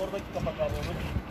Oradaki kapak abi olur.